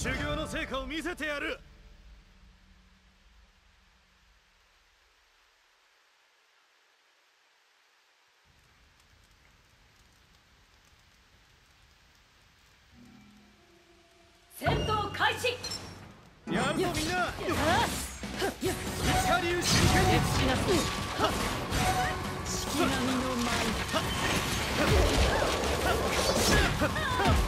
修行の成果を見せてやる。戦闘開始。やるぞみんな。の舞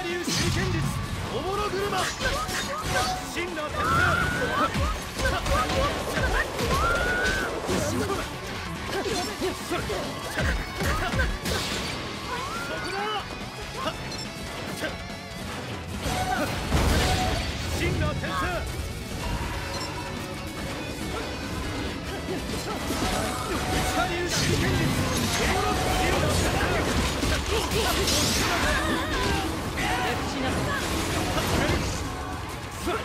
内科流手裏剣術おもろ車真の天才そこだ真の天才内科流手裏剣術おもろ真の天才なす内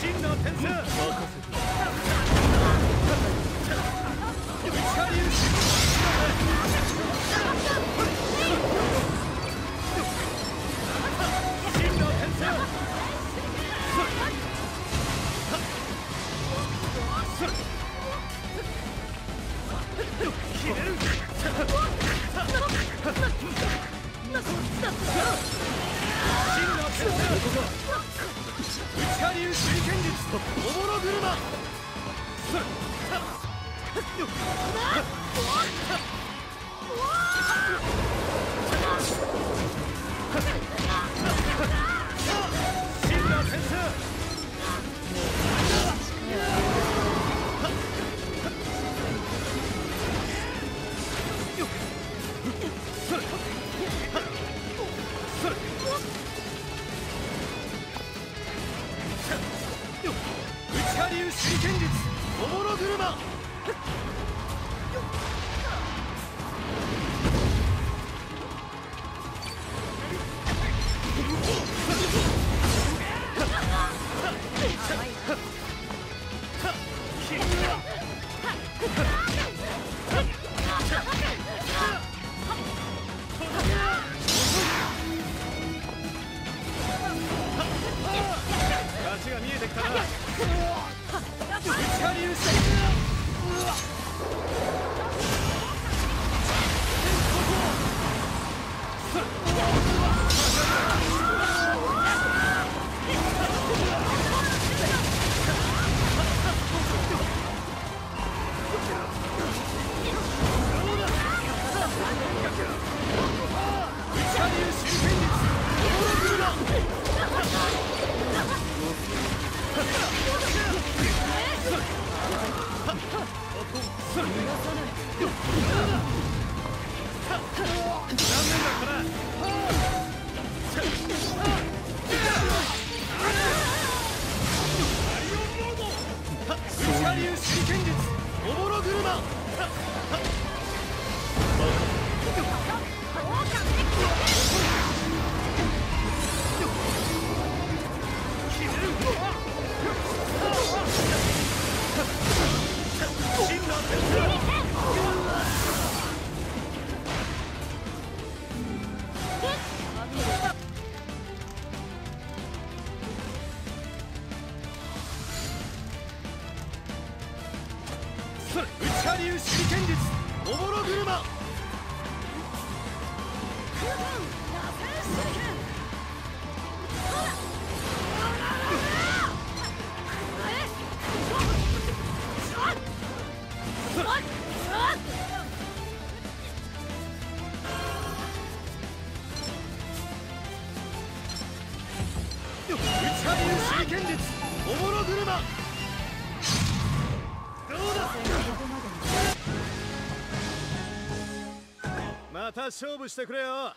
真の天才内科科流手裏剣術おもろ車流手裏剣術おもろ車。流手裏剣術おもろ車剣術おぼろ車。どうだ。また勝負してくれよ。